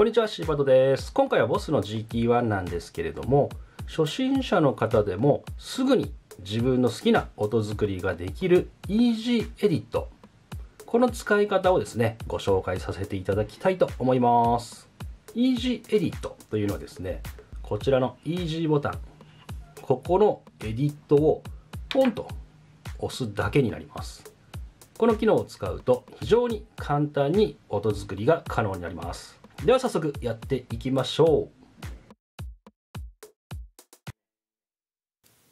こんにちは、シーバトです。今回はボスの GT1 なんですけれども、初心者の方でもすぐに自分の好きな音作りができる Easy Edit。この使い方をですね、ご紹介させていただきたいと思います。Easy Edit というのはですね、こちらの Easy ボタン、ここのエディットをポンと押すだけになります。この機能を使うと非常に簡単に音作りが可能になります。では早速やっていきましょう。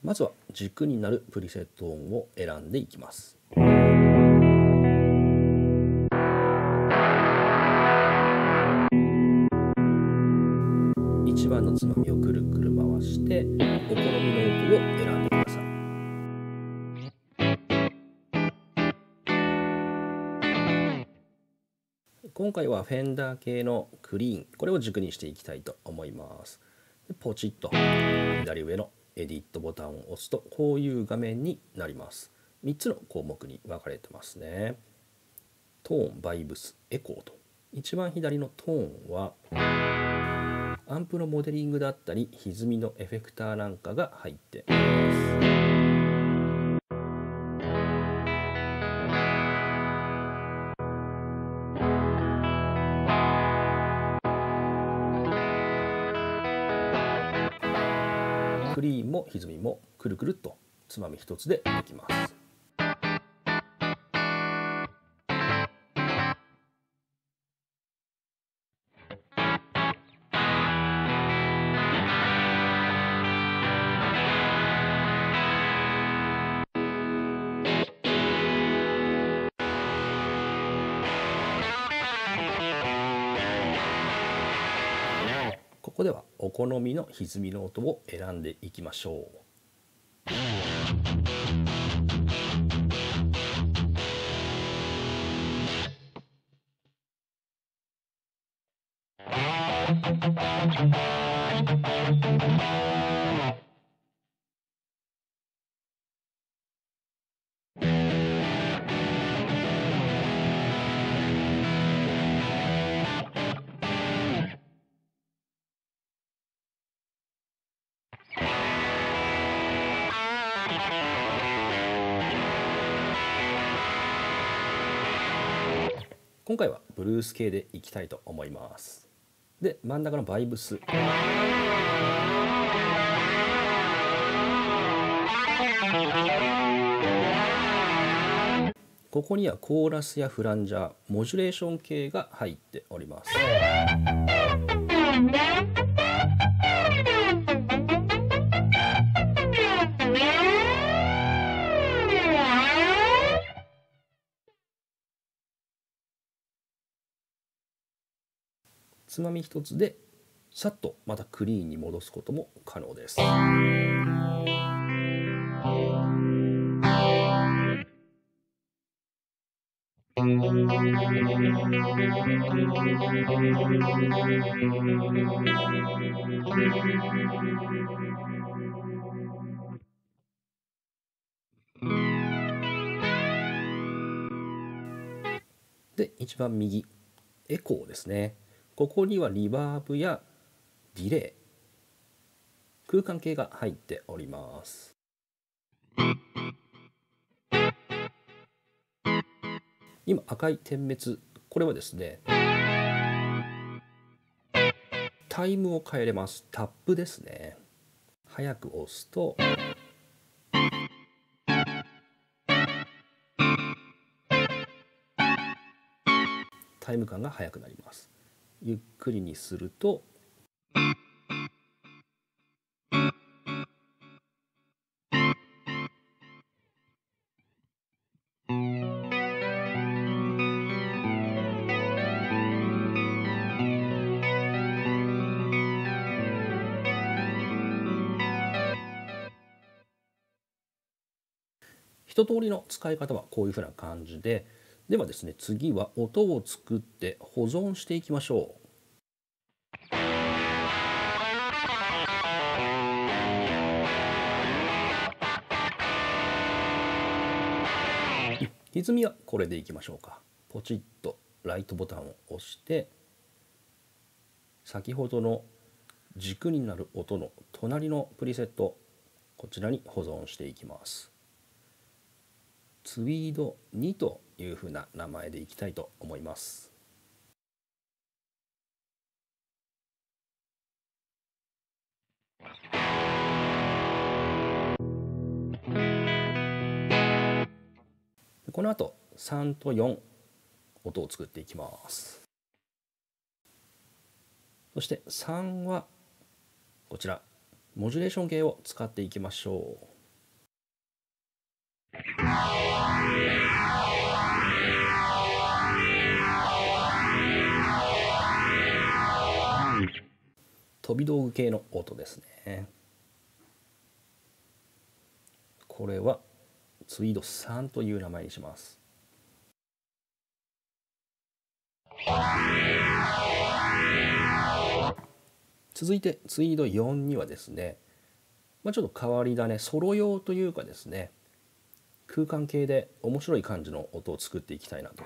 まずは軸になるプリセット音を選んでいきます。1番のつまみをくるくる回してお好みの音を選んでください。今回はフェンダー系のクリーン。これを軸にしていきたいと思います。でポチッと。左上のエディットボタンを押すとこういう画面になります。3つの項目に分かれてますね。トーンバイブスエコーと。一番左のトーンはアンプのモデリングだったり歪みのエフェクターなんかが入っております。クリーンも歪みもくるくるっとつまみ一つでできます。お好みの歪みの音を選んでいきましょう。今回はブルース系でいきたいと思います。で真ん中のバイブス。ここにはコーラスやフランジャーモジュレーション系が入っております。つまみ一つでさっとまたクリーンに戻すことも可能です。で一番右エコーですね。ここにはリバーブやディレイ空間系が入っております。今赤い点滅これはですねタイムを変えれます。タップですね。早く押すとタイム感が速くなります。ゆっくりにすると一通りの使い方はこういうふうな感じでではですね次は音を作って保存していきましょう。歪みはこれでいきましょうか。ポチッとライトボタンを押して先ほどの軸になる音の隣のプリセットこちらに保存していきます。ツイード2というふうな名前でいきたいと思います。この後3と4音を作っていきます。そして3はこちら。モジュレーション系を使っていきましょう。飛び道具系の音ですねこれはツイード3という名前にします続いてツイード4にはですね、まあ、ちょっと変わり種ソロ用というかですね空間系で面白い感じの音を作っていきたいなと。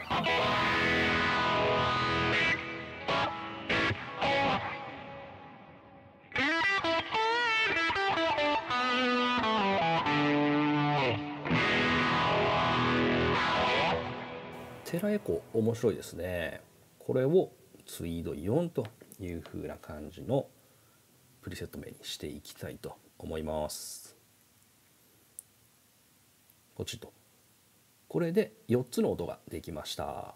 テラエコ面白いですね。これをツイード4という風な感じのプリセット名にしていきたいと思います。ポチッと。これで4つの音ができました。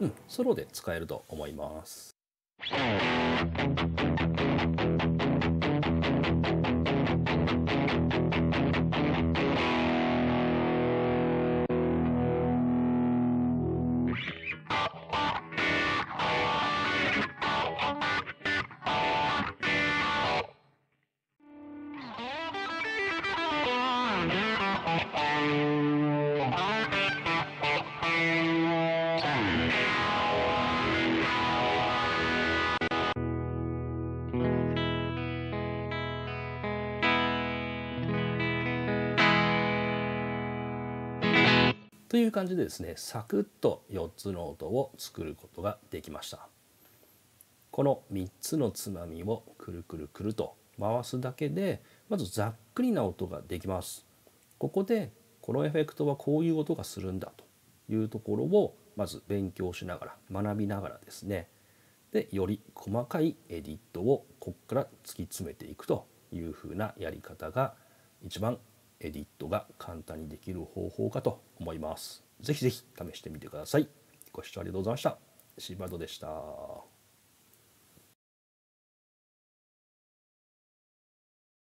うんソロで使えると思います。という感じでですねサクッと4つの音を作ることができました。この3つのつまみをくるくるくると回すだけでまずざっくりな音ができます。ここでこのエフェクトはこういう音がするんだというところをまず勉強しながら学びながらですね。でより細かいエディットをここから突き詰めていくというふうなやり方が一番エディットが簡単にできる方法かと思います。ぜひぜひ試してみてください。ご視聴ありがとうございました。シーバードでした。